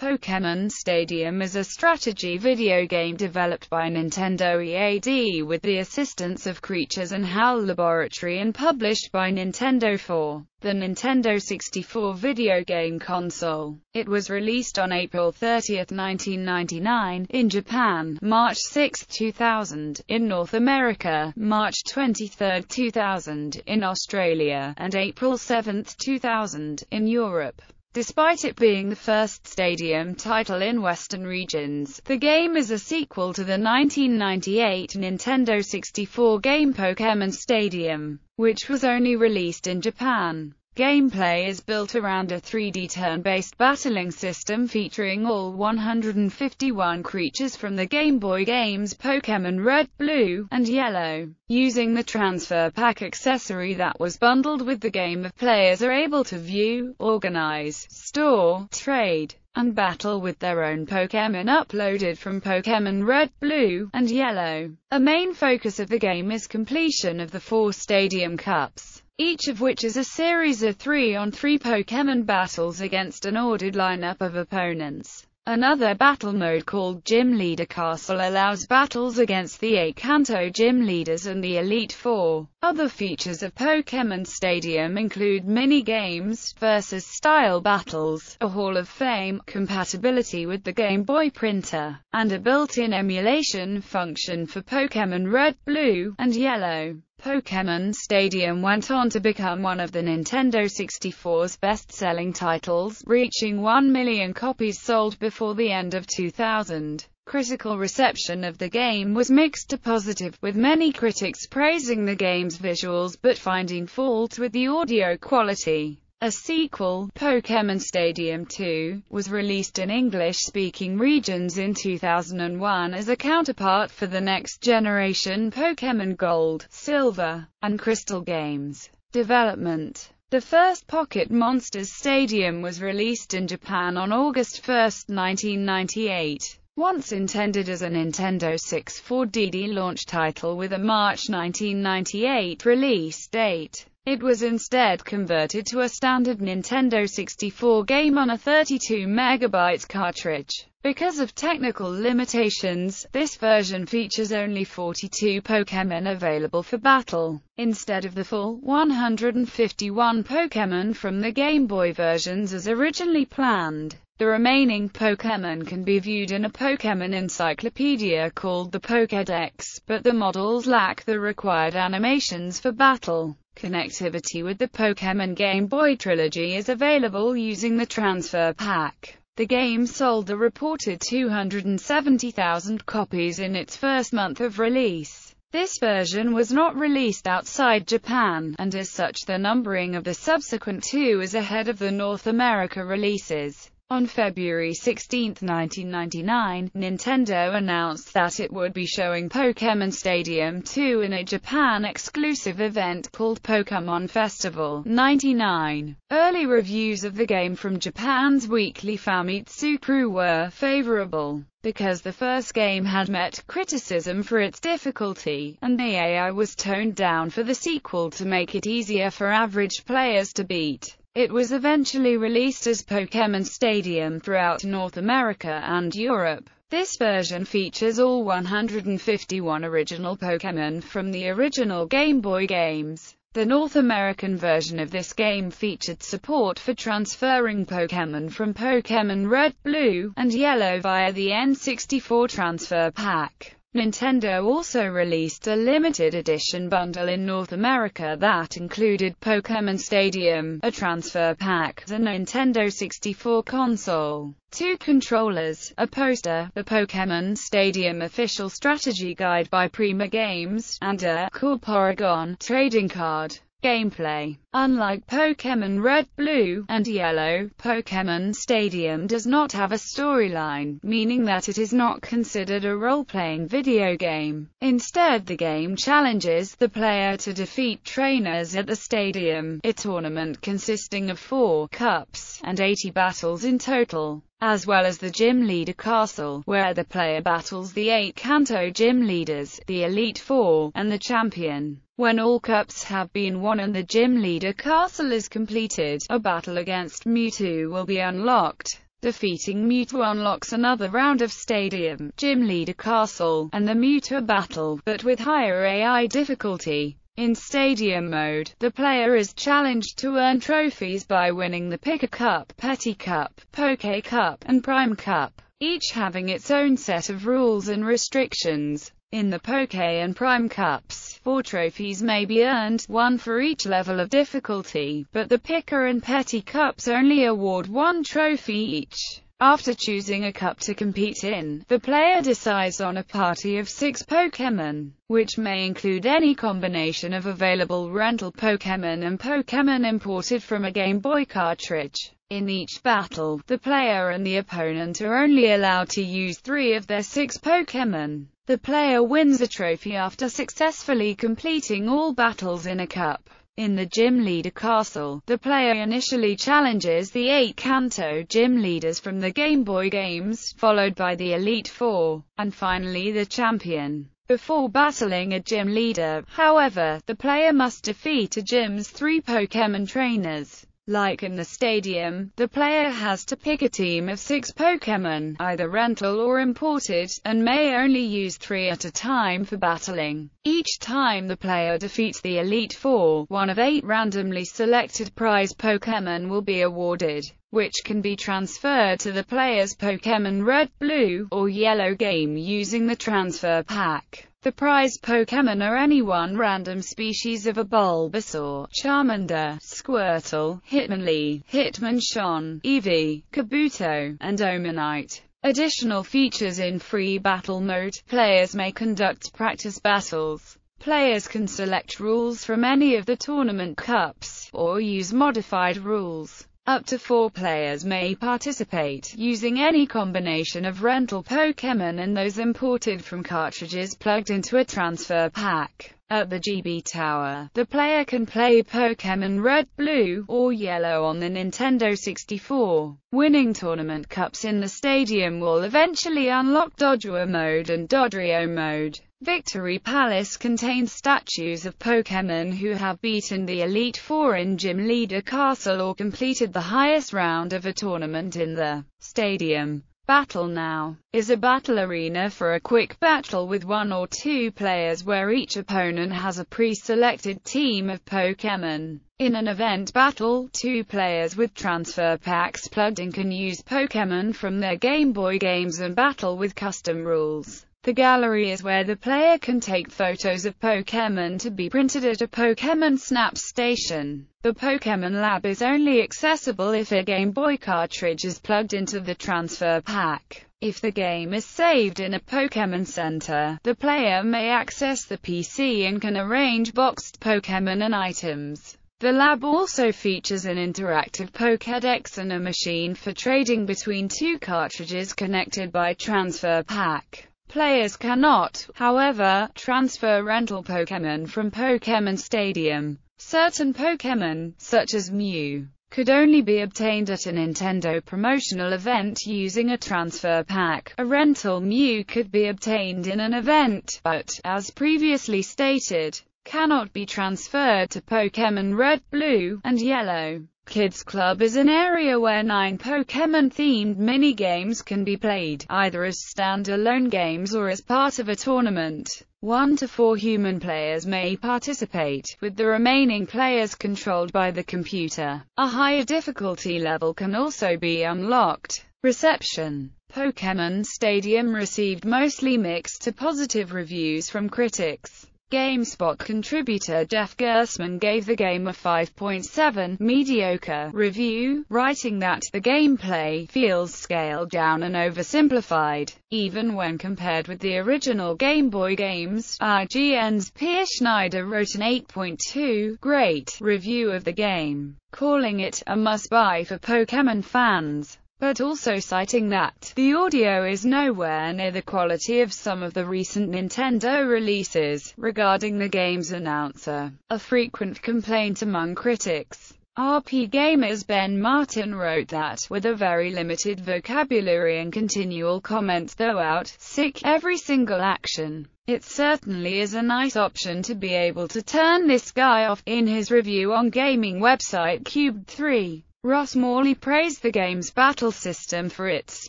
Pokémon Stadium is a strategy video game developed by Nintendo EAD with the assistance of Creatures and HAL Laboratory and published by Nintendo for the Nintendo 64 video game console. It was released on April 30, 1999, in Japan, March 6, 2000, in North America, March 23, 2000, in Australia, and April 7, 2000, in Europe. Despite it being the first Stadium title in Western regions, the game is a sequel to the 1998 Nintendo 64 game Pokémon Stadium, which was only released in Japan. Gameplay is built around a 3D turn-based battling system featuring all 151 creatures from the Game Boy games Pokémon Red, Blue, and Yellow. Using the transfer pack accessory that was bundled with the game of players are able to view, organize, store, trade, and battle with their own Pokémon uploaded from Pokémon Red, Blue, and Yellow. A main focus of the game is completion of the four Stadium Cups each of which is a series of three-on-three 3 Pokémon battles against an ordered lineup of opponents. Another battle mode called Gym Leader Castle allows battles against the eight Kanto gym leaders and the Elite Four. Other features of Pokémon Stadium include mini-games, versus style battles, a Hall of Fame, compatibility with the Game Boy printer, and a built-in emulation function for Pokémon Red, Blue, and Yellow. Pokémon Stadium went on to become one of the Nintendo 64's best-selling titles, reaching 1 million copies sold before the end of 2000. Critical reception of the game was mixed to positive, with many critics praising the game's visuals but finding fault with the audio quality. A sequel, Pokémon Stadium 2, was released in English-speaking regions in 2001 as a counterpart for the next-generation Pokémon Gold, Silver, and Crystal games. Development The first Pocket Monsters Stadium was released in Japan on August 1, 1998. Once intended as a Nintendo 64DD launch title with a March 1998 release date. It was instead converted to a standard Nintendo 64 game on a 32 MB cartridge. Because of technical limitations, this version features only 42 Pokémon available for battle, instead of the full 151 Pokémon from the Game Boy versions as originally planned. The remaining Pokémon can be viewed in a Pokémon encyclopedia called the Pokédex, but the models lack the required animations for battle. Connectivity with the Pokémon Game Boy trilogy is available using the transfer pack. The game sold a reported 270,000 copies in its first month of release. This version was not released outside Japan, and as such the numbering of the subsequent two is ahead of the North America releases. On February 16, 1999, Nintendo announced that it would be showing Pokémon Stadium 2 in a Japan-exclusive event called Pokémon Festival 99. Early reviews of the game from Japan's weekly Famitsu Crew were favorable because the first game had met criticism for its difficulty, and the AI was toned down for the sequel to make it easier for average players to beat. It was eventually released as Pokémon Stadium throughout North America and Europe. This version features all 151 original Pokémon from the original Game Boy games. The North American version of this game featured support for transferring Pokémon from Pokémon Red, Blue, and Yellow via the N64 transfer pack. Nintendo also released a limited edition bundle in North America that included Pokémon Stadium, a transfer pack, the Nintendo 64 console, two controllers, a poster, the Pokémon Stadium official strategy guide by Prima Games, and a Cool Porygon trading card. Gameplay Unlike Pokémon Red, Blue, and Yellow, Pokémon Stadium does not have a storyline, meaning that it is not considered a role-playing video game. Instead the game challenges the player to defeat trainers at the stadium, a tournament consisting of four cups, and 80 battles in total as well as the gym leader castle, where the player battles the eight Kanto gym leaders, the Elite Four, and the champion. When all cups have been won and the gym leader castle is completed, a battle against Mewtwo will be unlocked. Defeating Mewtwo unlocks another round of Stadium, Gym Leader Castle, and the Mewtwo battle, but with higher AI difficulty. In Stadium mode, the player is challenged to earn trophies by winning the Pika Cup, Petit Cup, Poke Cup, and Prime Cup, each having its own set of rules and restrictions. In the Poke and Prime Cups, four trophies may be earned, one for each level of difficulty, but the Pika and Petit Cups only award one trophy each. After choosing a cup to compete in, the player decides on a party of six Pokémon, which may include any combination of available rental Pokémon and Pokémon imported from a Game Boy cartridge. In each battle, the player and the opponent are only allowed to use three of their six Pokémon. The player wins a trophy after successfully completing all battles in a cup. In the Gym Leader Castle, the player initially challenges the eight Kanto gym leaders from the Game Boy games, followed by the Elite Four, and finally the champion. Before battling a gym leader, however, the player must defeat a gym's three Pokémon trainers. Like in the stadium, the player has to pick a team of six Pokémon, either rental or imported, and may only use three at a time for battling. Each time the player defeats the Elite Four, one of eight randomly selected prize Pokémon will be awarded, which can be transferred to the player's Pokémon Red, Blue, or Yellow game using the transfer pack. The prize Pokémon are any one random species of a Bulbasaur, Charmander, Squirtle, Hitmonlee, Hitmonchan, Eevee, Kabuto, and Omanyte. Additional features in free battle mode, players may conduct practice battles. Players can select rules from any of the tournament cups, or use modified rules. Up to four players may participate, using any combination of rental Pokémon and those imported from cartridges plugged into a transfer pack. At the GB Tower, the player can play Pokémon Red, Blue, or Yellow on the Nintendo 64. Winning tournament cups in the stadium will eventually unlock Doduo mode and Dodrio mode. Victory Palace contains statues of Pokémon who have beaten the Elite Four in Gym Leader Castle or completed the highest round of a tournament in the stadium. Battle Now is a battle arena for a quick battle with one or two players where each opponent has a pre-selected team of Pokémon. In an event battle, two players with transfer packs plugged in can use Pokémon from their Game Boy games and battle with custom rules. The gallery is where the player can take photos of Pokémon to be printed at a Pokémon Snap station. The Pokémon Lab is only accessible if a Game Boy cartridge is plugged into the transfer pack. If the game is saved in a Pokémon Center, the player may access the PC and can arrange boxed Pokémon and items. The lab also features an interactive Pokédex and a machine for trading between two cartridges connected by transfer pack. Players cannot, however, transfer rental Pokémon from Pokémon Stadium. Certain Pokémon, such as Mew, could only be obtained at a Nintendo promotional event using a transfer pack. A rental Mew could be obtained in an event, but, as previously stated, cannot be transferred to Pokémon Red, Blue, and Yellow. Kids Club is an area where nine Pokémon-themed mini-games can be played, either as standalone games or as part of a tournament. One to four human players may participate, with the remaining players controlled by the computer. A higher difficulty level can also be unlocked. Reception Pokémon Stadium received mostly mixed to positive reviews from critics. GameSpot contributor Jeff Gerstmann gave the game a 5.7 mediocre review, writing that the gameplay feels scaled down and oversimplified, even when compared with the original Game Boy games. IGN's Peer Schneider wrote an 8.2 great review of the game, calling it a must-buy for Pokémon fans but also citing that the audio is nowhere near the quality of some of the recent Nintendo releases. Regarding the game's announcer, a frequent complaint among critics, RP Gamer's Ben Martin wrote that, with a very limited vocabulary and continual comments throughout, sick, every single action, it certainly is a nice option to be able to turn this guy off. In his review on gaming website Cubed3, Ross Morley praised the game's battle system for its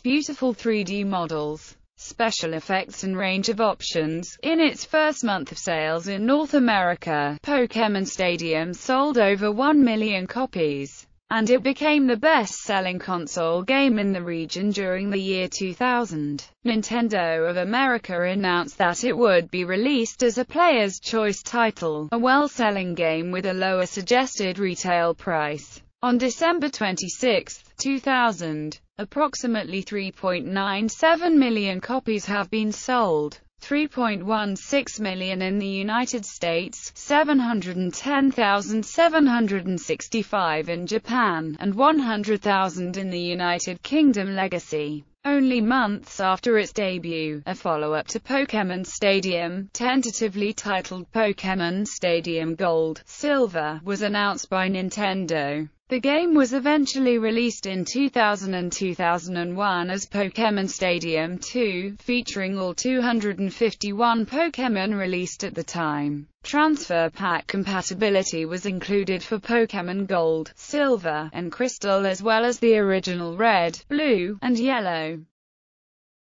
beautiful 3D models, special effects and range of options. In its first month of sales in North America, Pokémon Stadium sold over 1 million copies and it became the best-selling console game in the region during the year 2000. Nintendo of America announced that it would be released as a player's choice title, a well-selling game with a lower suggested retail price. On December 26, 2000, approximately 3.97 million copies have been sold. 3.16 million in the United States, 710,765 in Japan, and 100,000 in the United Kingdom Legacy. Only months after its debut, a follow-up to Pokémon Stadium, tentatively titled Pokémon Stadium Gold, Silver, was announced by Nintendo. The game was eventually released in 2000 and 2001 as Pokémon Stadium 2, featuring all 251 Pokémon released at the time. Transfer pack compatibility was included for Pokémon Gold, Silver, and Crystal as well as the original Red, Blue, and Yellow.